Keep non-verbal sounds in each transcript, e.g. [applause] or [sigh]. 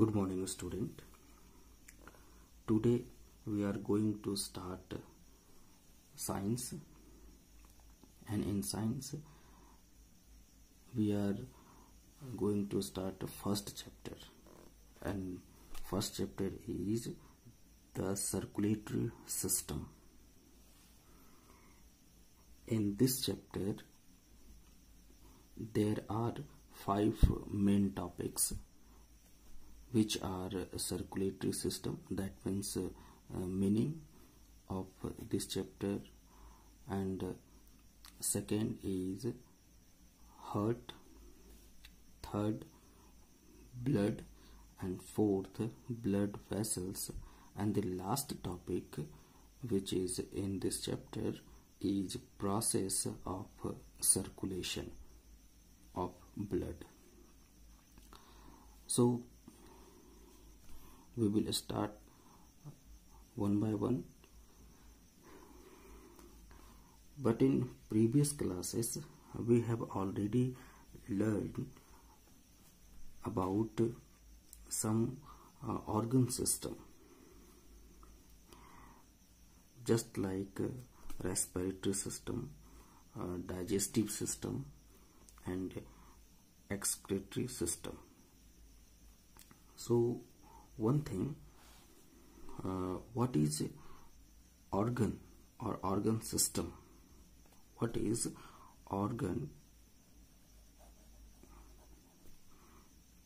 Good morning, student. Today we are going to start science, and in science we are going to start the first chapter, and first chapter is the circulatory system. In this chapter, there are five main topics which are circulatory system that means uh, meaning of this chapter. And uh, second is heart third blood and fourth blood vessels. And the last topic which is in this chapter is process of circulation of blood. So we will start one by one. But in previous classes we have already learned about some uh, organ system. Just like uh, respiratory system uh, digestive system and excretory system. So one thing uh, what is organ or organ system? What is organ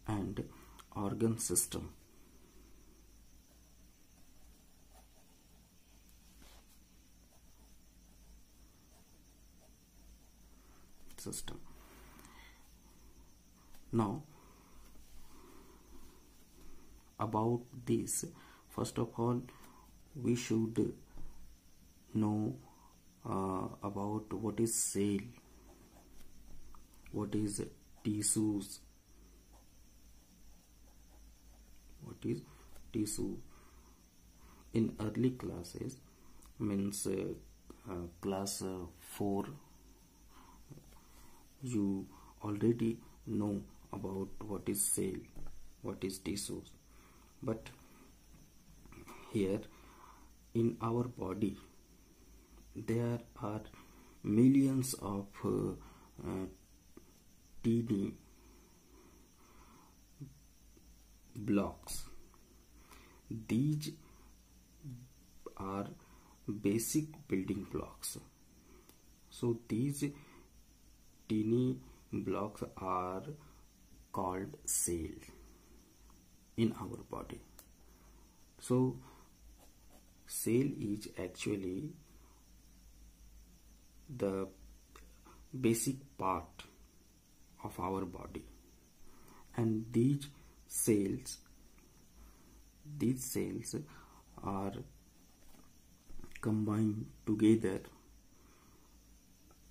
and organ system? System. Now about this. First of all we should know uh, about what is cell what is tissues. What is tissue? In early classes means uh, uh, class uh, 4 you already know about what is cell what is tissues but here in our body there are millions of uh, uh, teeny blocks. These are basic building blocks. So these teeny blocks are called cells in our body. So cell is actually the basic part of our body. And these cells these cells are combined together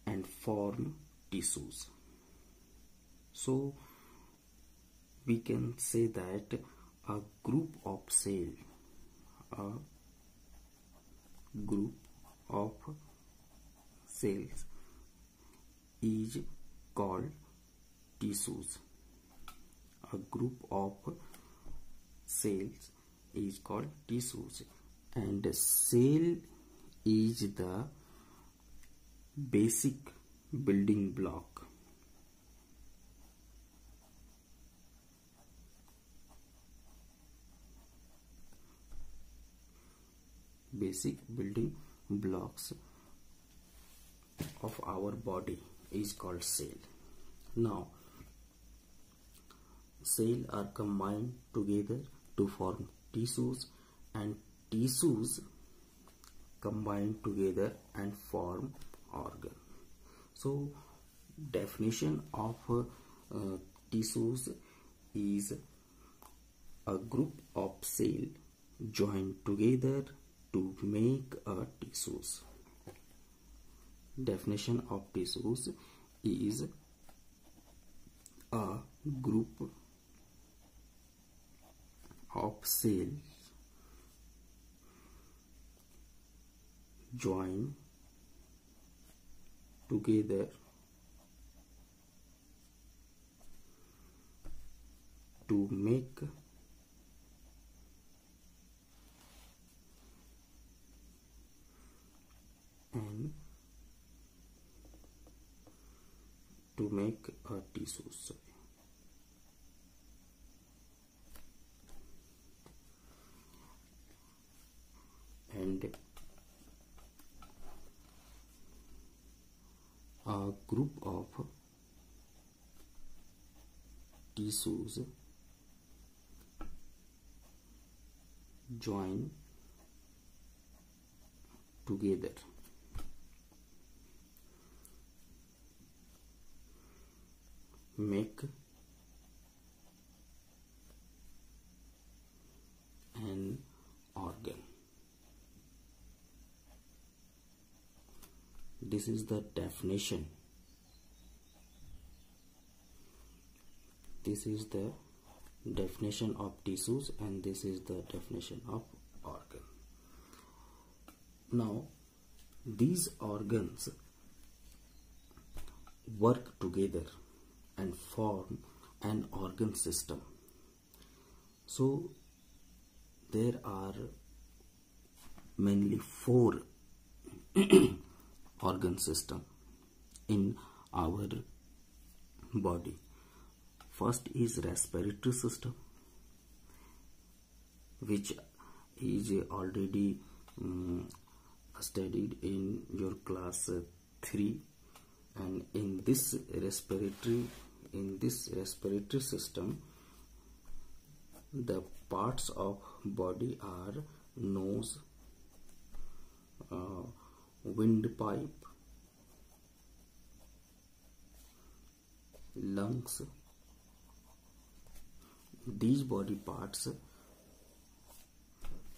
and form tissues. So we can say that a group of cell a group of cells is called tissues a group of cells is called tissues and cell is the basic building block basic building blocks of our body is called cell. Now cells are combined together to form tissues and tissues combine together and form organ. So definition of uh, tissues is a group of cell joined together to make a tissues definition of tissues is a group of cells joined together to make make a tissues and a group of tissues join together make an organ. This is the definition. This is the definition of tissues and this is the definition of organ. Now these organs work together and form an organ system. So there are mainly four [clears throat] organ system in our body. First is respiratory system which is already um, studied in your class 3 and in this respiratory in this respiratory system the parts of body are nose uh, windpipe lungs. These body parts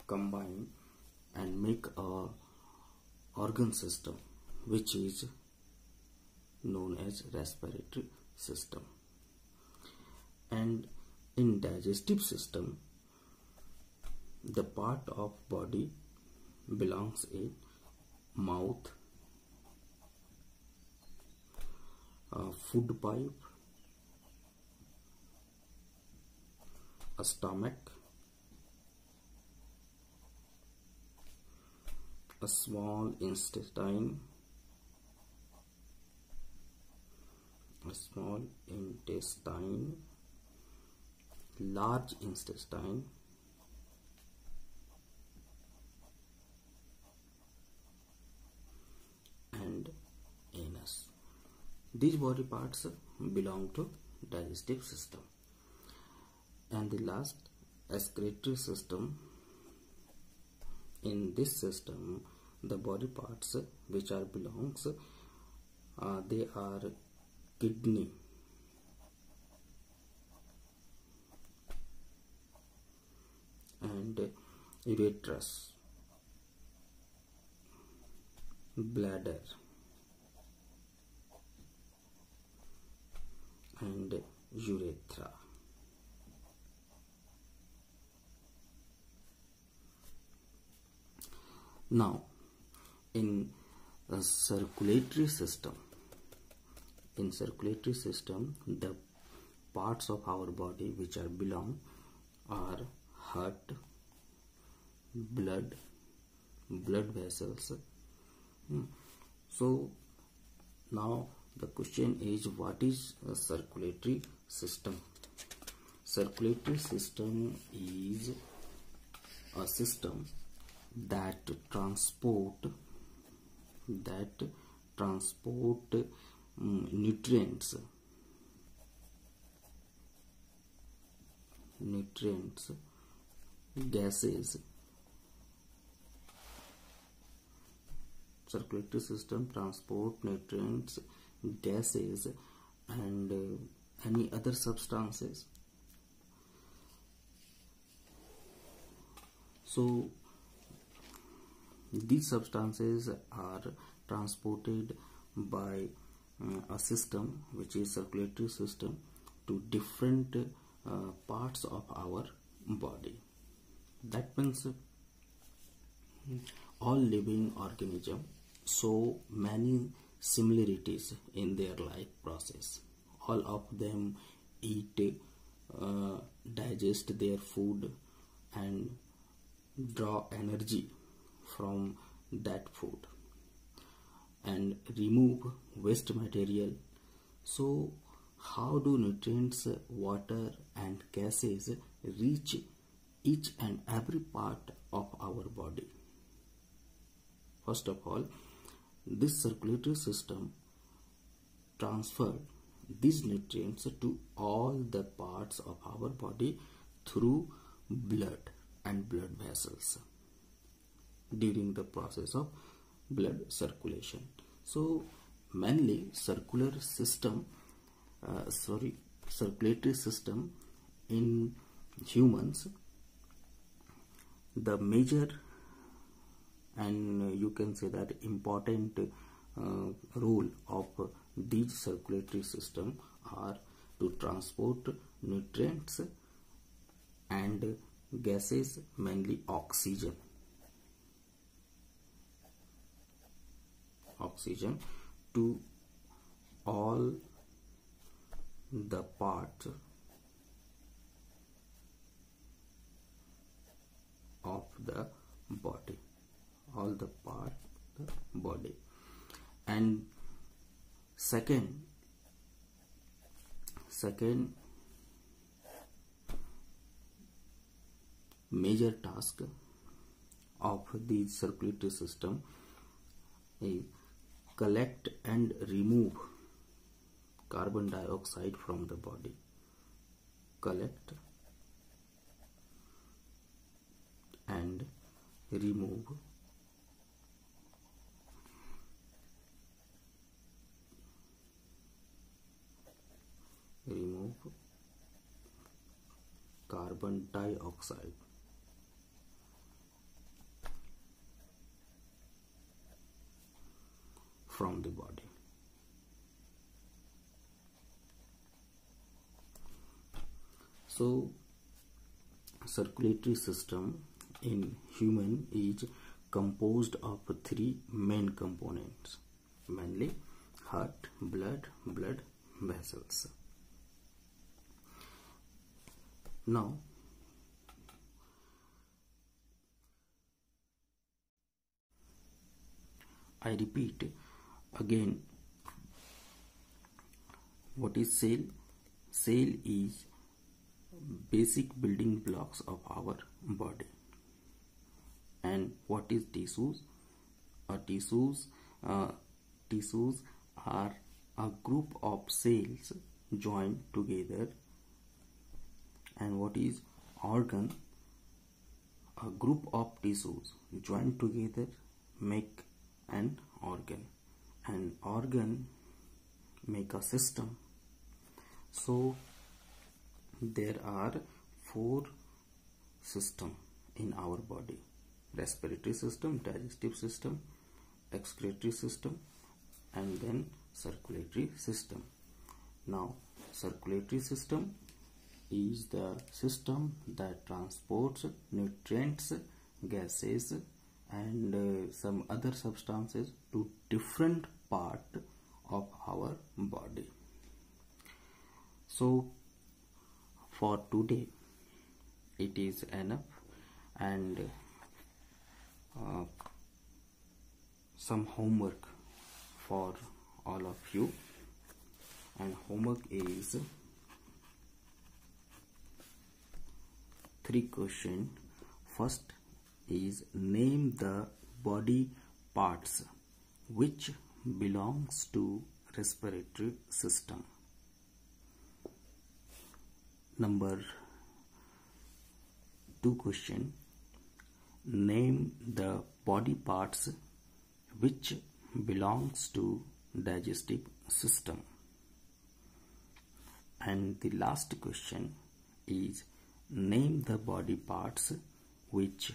combine and make a organ system which is known as respiratory system. And in digestive system the part of body belongs in mouth a food pipe a stomach a small intestine small intestine large intestine and anus. These body parts belong to digestive system. And the last excretory system. In this system the body parts which are belongs uh, they are kidney and uh, ureterus bladder. And uh, urethra. Now in a circulatory system in circulatory system the parts of our body which are belong are heart blood blood vessels hmm. so now the question is what is a circulatory system circulatory system is a system that transport that transport nutrients. Nutrients. Gases. Circulatory system transport nutrients gases and uh, any other substances. So these substances are transported by a system which is circulatory system to different uh, parts of our body. That means all living organism so many similarities in their life process. All of them eat uh, digest their food and draw energy from that food and remove waste material so how do nutrients, water and gases reach each and every part of our body? First of all, this circulatory system transfer these nutrients to all the parts of our body through blood and blood vessels during the process of blood circulation. So mainly circular system uh, sorry circulatory system in humans the major and you can say that important uh, role of these circulatory system are to transport nutrients and gases mainly oxygen oxygen to all the parts of the body all the part the body. And second second major task of the circulatory system is collect and remove carbon dioxide from the body. Collect and remove remove carbon dioxide from the body. So circulatory system in human is composed of three main components mainly heart blood blood vessels. Now I repeat again what is cell cell is basic building blocks of our body. And what is tissues? Uh, tissues uh, tissues are a group of cells joined together. And what is organ? A group of tissues joined together make an organ an organ make a system. So there are four system in our body. Respiratory system digestive system excretory system and then circulatory system. Now circulatory system is the system that transports nutrients gases and uh, some other substances to different part of our body. So for today it is enough and uh, some homework for all of you. And homework is three question. First is name the body parts which belongs to respiratory system. Number two question. Name the body parts which belongs to digestive system. And the last question is name the body parts which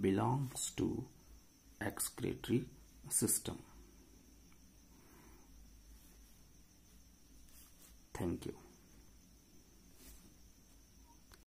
belongs to excretory system. Thank you.